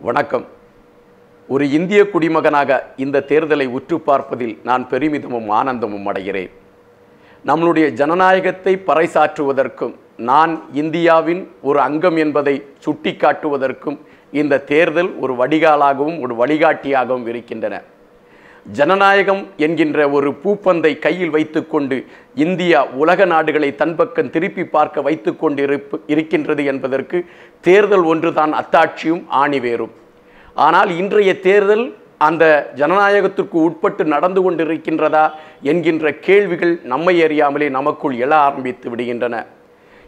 வணக்கம். ஒரு இந்திய குடிமகனாக இந்த தேர்தலை உற்று பார்ப்பதில் நான் பெருமிதமும் ஆனந்தமும் அடைகிறேன். நம்மளுடைய ஜனநாயகத்தை பறைசாற்றுவதற்கும் நான் இந்தியாவின் ஒரு அங்கம் என்பதை சுட்டிக்காட்டுவதற்கும் இந்த தேர்தல் ஒரு வடிகாலாகவும் ஒரு வழிகாட்டியாகவும் இருக்கின்றன. ஜனநாயகம் என்கின்ற ஒரு பூப்பந்தை கையில் வைத்துக்கொண்டு இந்தியா உலக நாடுகளை தன்பக்கம் திருப்பி பார்க்க வைத்துக்கொண்டு இருப்பு இருக்கின்றது என்பதற்கு தேர்தல் ஒன்றுதான் அத்தாட்சியும் ஆணிவேரும். ஆனால் இன்றைய தேர்தல் அந்த ஜனநாயகத்திற்கு உட்பட்டு நடந்து கொண்டிருக்கின்றதா என்கின்ற கேள்விகள் நம்மை அறியாமலே நமக்குள் எழ ஆரம்பித்து விடுகின்றன.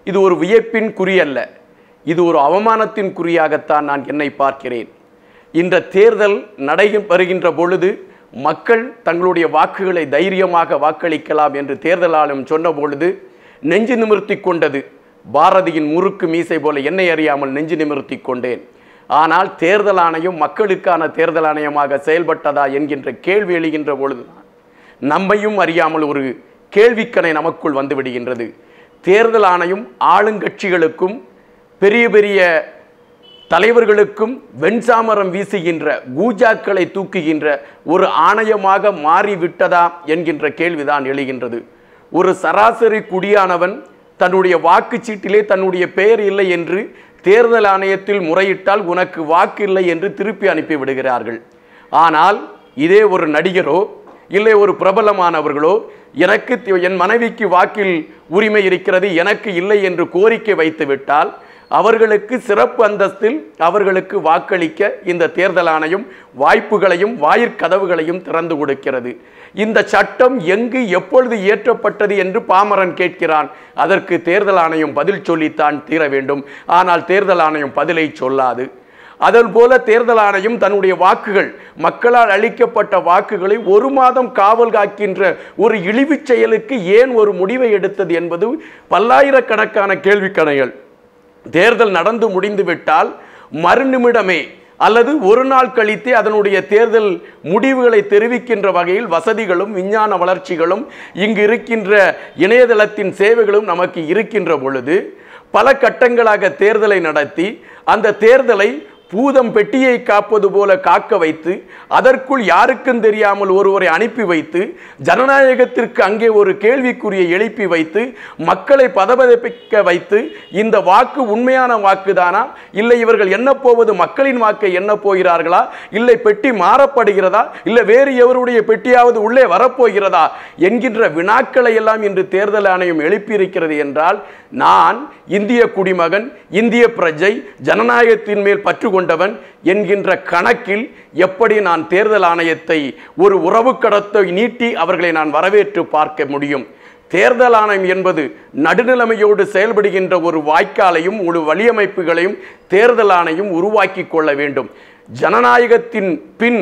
இது ஒரு வியப்பின் குறியல்ல. இது ஒரு அவமானத்தின் குறியாகத்தான் நான் என்னை பார்க்கிறேன். இந்த தேர்தல் நடை வருகின்ற பொழுது மக்கள் தங்களுடைய வாக்குகளை தைரியமாக வாக்களிக்கலாம் என்று தேர்தல் ஆணையம் சொன்னபொழுது நெஞ்சு நிமிர்த்தி கொண்டது. பாரதியின் முறுக்கு மீசை போல என்னை அறியாமல் நெஞ்சு நிமிர்த்தி கொண்டேன். ஆனால் தேர்தல் ஆணையம் மக்களுக்கான தேர்தல் ஆணையமாக செயல்பட்டதா என்கின்ற கேள்வி எழுகின்ற பொழுது நம்மையும் அறியாமல் ஒரு கேள்விக்கணை நமக்குள் வந்துவிடுகின்றது தேர்தல் ஆணையம் ஆளுங்கட்சிகளுக்கும் பெரிய பெரிய தலைவர்களுக்கும் வெண்சாமரம் வீசுகின்ற கூஜாக்களை தூக்குகின்ற ஒரு ஆணையமாக மாறிவிட்டதா என்கின்ற கேள்விதான் எழுகின்றது. ஒரு சராசரி குடியானவன் தன்னுடைய வாக்குச்சீட்டிலே தன்னுடைய பெயர் இல்லை என்று தேர்தல் ஆணையத்தில் முறையிட்டால் உனக்கு வாக்கு இல்லை என்று திருப்பி அனுப்பி விடுகிறார்கள். ஆனால் இதே ஒரு நடிகரோ இல்லை ஒரு பிரபலமானவர்களோ எனக்கு என் மனைவிக்கு வாக்கில் உரிமை இருக்கிறது எனக்கு இல்லை என்று கோரிக்கை வைத்துவிட்டால் அவர்களுக்கு சிறப்பு அந்தஸ்தில் அவர்களுக்கு வாக்களிக்க இந்த தேர்தல் ஆணையம் வாய்ப்புகளையும் வாயிற்கதவுகளையும் திறந்து கொடுக்கிறது. இந்த சட்டம் எங்கு எப்பொழுது இயற்றப்பட்டது என்று பாமரன் கேட்கிறான். அதற்கு தேர்தல் ஆணையம் பதில் சொல்லித்தான் தீர வேண்டும். ஆனால் தேர்தல் ஆணையம் பதிலை சொல்லாது. அதன்போல தேர்தல் ஆணையம் தன்னுடைய வாக்குகள் மக்களால் அளிக்கப்பட்ட வாக்குகளை ஒரு மாதம் காவல் காக்கின்ற ஒரு இழிவுச் செயலுக்கு ஏன் ஒரு முடிவை எடுத்தது என்பது பல்லாயிரக்கணக்கான கேள்விக்கணைகள். தேர்தல் நடந்து முடிந்துவிட்டால் மறுநிமிடமே அல்லது ஒரு நாள் கழித்தே அதனுடைய தேர்தல் முடிவுகளை தெரிவிக்கின்ற வகையில் வசதிகளும் விஞ்ஞான வளர்ச்சிகளும் இங்கு இருக்கின்ற இணையதளத்தின் சேவைகளும் நமக்கு இருக்கின்ற பொழுது பல கட்டங்களாக தேர்தலை நடத்தி அந்த தேர்தலை பூதம் பெட்டியை காப்பது போல காக்க வைத்து அதற்குள் யாருக்கும் தெரியாமல் ஒருவரை அனுப்பி வைத்து ஜனநாயகத்திற்கு அங்கே ஒரு கேள்விக்குரிய எழுப்பி வைத்து மக்களை பதபதப்பிக்க வைத்து இந்த வாக்கு உண்மையான வாக்குதானா? இல்லை இவர்கள் என்ன போவது? மக்களின் வாக்கை என்ன போகிறார்களா? இல்லை பெட்டி மாறப்படுகிறதா? இல்லை வேறு எவருடைய பெட்டியாவது உள்ளே வரப்போகிறதா? என்கின்ற வினாக்களை எல்லாம் இன்று தேர்தல் ஆணையம் எழுப்பியிருக்கிறது என்றால் நான் இந்திய குடிமகன் இந்திய பிரஜை ஜனநாயகத்தின் மேல் பற்று கொண்டவன் என்கின்ற கணக்கில் எப்படி நான் தேர்தல் ஆணையத்தை ஒரு உறவு கடத்தை நீட்டி அவர்களை நான் வரவேற்று பார்க்க முடியும்? தேர்தல் ஆணையம் என்பது நடுநிலைமையோடு செயல்படுகின்ற ஒரு வாய்க்காலையும் ஒரு வழியமைப்புகளையும் தேர்தல் ஆணையம் உருவாக்கி கொள்ள வேண்டும். ஜனநாயகத்தின் பின்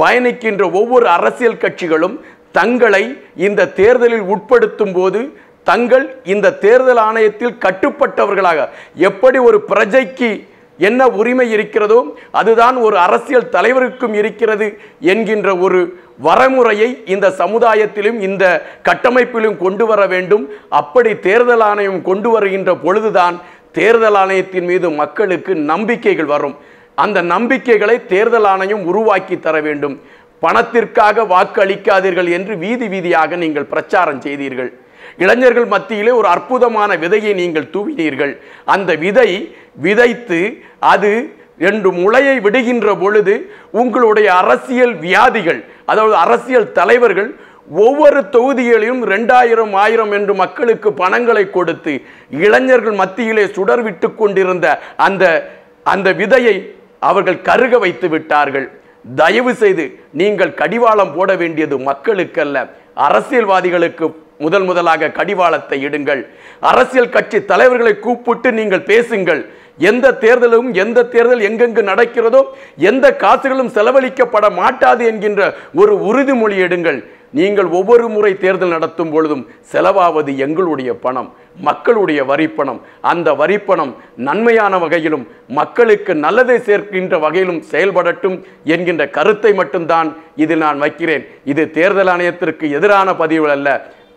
பயணிக்கின்ற ஒவ்வொரு அரசியல் கட்சிகளும் தங்களை இந்த தேர்தலில் உட்படுத்தும் போது தங்கள் இந்த தேர்தல் ஆணையத்தில் கட்டுப்பட்டவர்களாக எப்படி ஒரு பிரஜைக்கு என்ன உரிமை இருக்கிறதோ அதுதான் ஒரு அரசியல் தலைவருக்கும் இருக்கிறது என்கின்ற ஒரு வரமுறையை இந்த சமுதாயத்திலும் இந்த கட்டமைப்பிலும் கொண்டு வர வேண்டும். அப்படி தேர்தல் ஆணையம் கொண்டு வருகின்ற பொழுதுதான் தேர்தல் ஆணையத்தின் மீது மக்களுக்கு நம்பிக்கைகள் வரும். அந்த நம்பிக்கைகளை தேர்தல் ஆணையம் உருவாக்கி தர வேண்டும். பணத்திற்காக வாக்கு அளிக்காதீர்கள் என்று வீதி வீதியாக நீங்கள் பிரச்சாரம் செய்தீர்கள். இளைஞர்கள் மத்தியிலே ஒரு அற்புதமான விதையை நீங்கள் தூவினீர்கள். அந்த விதை விதைத்து அது ரெண்டு முளையை விடுகின்ற பொழுது உங்களுடைய அரசியல் வியாதிகள் அதாவது அரசியல் தலைவர்கள் ஒவ்வொரு தொகுதிகளிலும் ரெண்டாயிரம் ஆயிரம் என்று மக்களுக்கு பணங்களை கொடுத்து இளைஞர்கள் மத்தியிலே சுடர் விட்டு கொண்டிருந்த அந்த அந்த விதையை அவர்கள் கருக வைத்து விட்டார்கள். தயவு செய்து நீங்கள் கடிவாளம் போட வேண்டியது மக்களுக்கல்ல அரசியல்வாதிகளுக்கு முதல் முதலாக கடிவாளத்தை இடுங்கள். அரசியல் கட்சி தலைவர்களை கூப்பிட்டு நீங்கள் பேசுங்கள். எந்த தேர்தலும் எந்த தேர்தல் எங்கெங்கு நடக்கிறதோ எந்த காசுகளும் செலவழிக்கப்பட மாட்டாது என்கின்ற ஒரு உறுதிமொழி எடுங்கள். நீங்கள் ஒவ்வொரு முறை தேர்தல் நடத்தும் பொழுதும் செலவாவது எங்களுடைய பணம் மக்களுடைய வரிப்பணம். அந்த வரிப்பணம் நன்மையான வகையிலும் மக்களுக்கு நல்லதை சேர்க்கின்ற வகையிலும் செயல்படட்டும் என்கின்ற கருத்தை மட்டும்தான் இதில் நான் வைக்கிறேன். இது தேர்தல் ஆணையத்திற்கு எதிரான பதிவு அல்ல.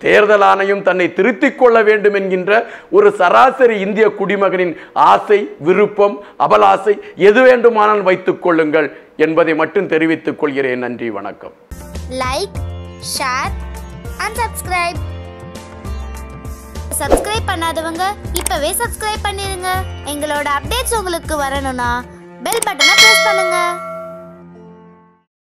தேர்தல் ஆணையம் தன்னை திருத்திக் கொள்ள வேண்டும் என்கின்ற ஒரு சராசரி இந்திய குடிமகனின் ஆசை விருப்பம் அபலாசை எது வேண்டுமானால் வைத்துக் கொள்ளுங்கள் என்பதை மட்டும் தெரிவித்துக் கொள்கிறேன். நன்றி வணக்கம். Like share and subscribe subscribe பண்ணாதவங்க இப்பவே சப்ஸ்கிரைப் பண்ணிருங்க. எங்களோட அப்டேட்ஸ் உங்களுக்கு வரணும்னா பெல் பட்டனை பிரஸ் பண்ணுங்க.